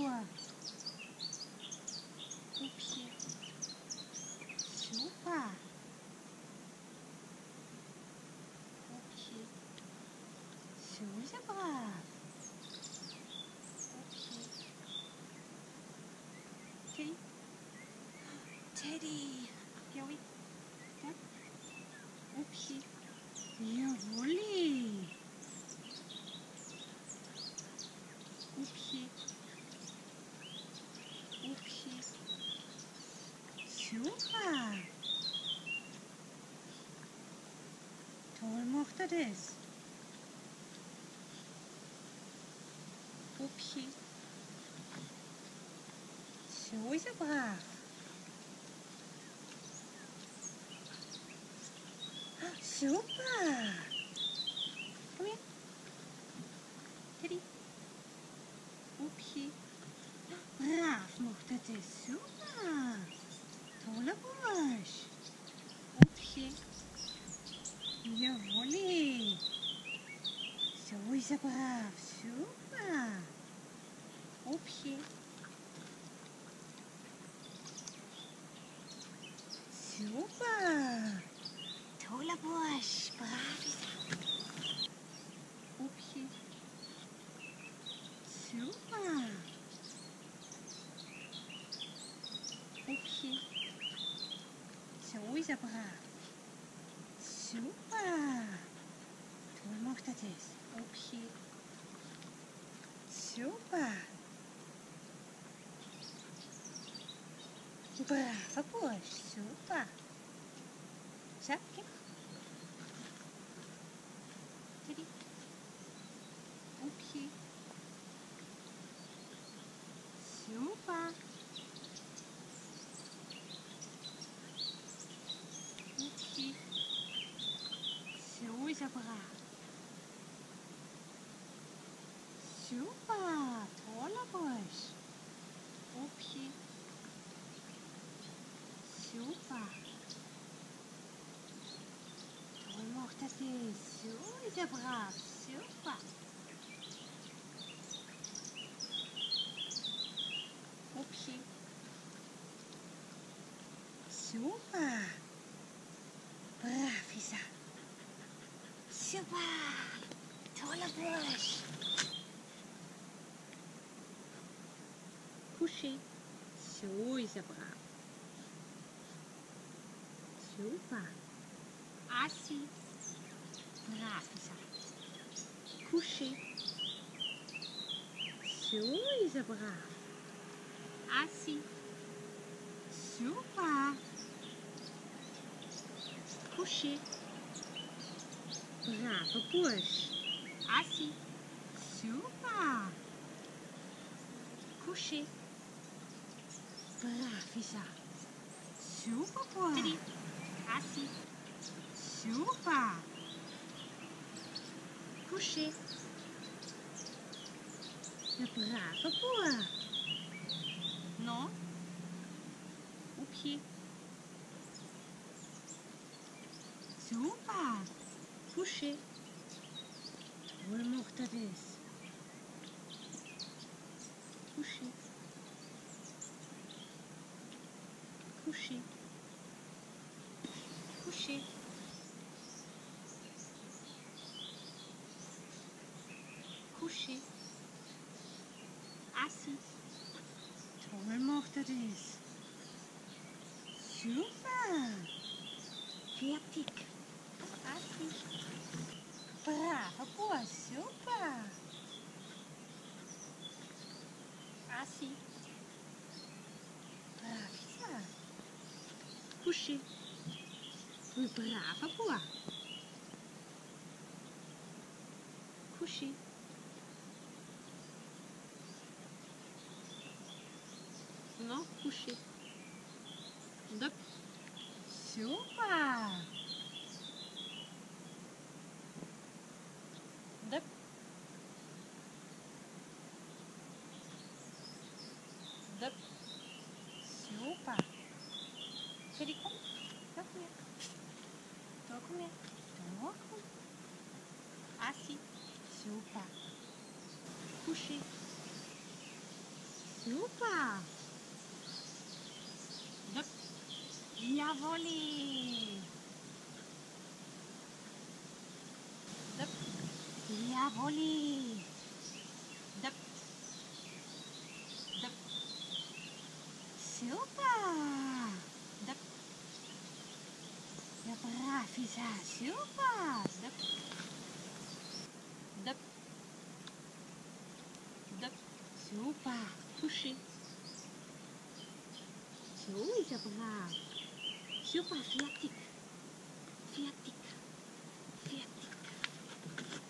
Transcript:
Okay. Вообще. Супа. Вообще. Сюзаба. Teddy. Teddy. Can we? way. Oopsie. Yeah. Super! Tol mocht dat is. Poepje. Zo is het braaf. Super. Kom hier. Kitty. Poepje. Braaf mocht het is. Super. Tolle Bursch. Hübschen. Jawolli. So ist er brav. Super. Hübschen. Super. Toller Bursch. Brav ist er. Hübschen. Super. Eisapparaten. Super. Du macht dat is, Okay. Super. bravo, Bursch. Super. Schau, gib. Okay. Super. Er braaf. Super. Tolle Bursch. Oepsie. Super. Toll macht das ist. So ist er brav. Super. Upsi. Super. Brav ist er. Super. Toller Bursch. Kuschi. So ist er brav. Super. Assi. Brav ist er. Kuschi. So ist er brav. Assi. Super. Kuschi. Bravo. Assi. Super. Kuschi. Brav ist er. Super. Ja, bravo Bursch. No. Upsi. Super. Kuschi. Toll macht er das. Kuschi. Kuschi. Kuschi. Kuschi. Assi. Toll macht er das. Super. Fertig. Assi. Bravo, boa, super. Assi. Bravisa. Puxi. Foi brava, boa. Puxi. No. Puxi. Dup. Super. далеко? Так Super. Couché. Super. Volé. Donc, il y a volé. 자, 슈퍼. 넵. 넵. 넵. 슈퍼. 푸시. 좋으자, 봉아. 슈퍼, 피아틱. 피아틱. 피아틱.